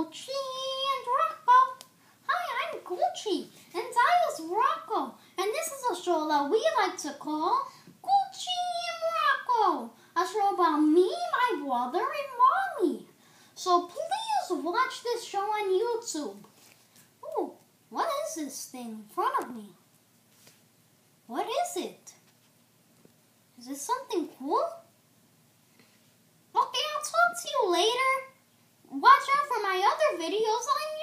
Gucci and Rocco. Hi, I'm Gucci and I is Rocco, and this is a show that we like to call Gucci and Rocco, a show about me, my brother, and mommy. So please watch this show on YouTube. Ooh, what is this thing in front of me? What is it? Is this something cool? Okay, I'll talk to you later other videos on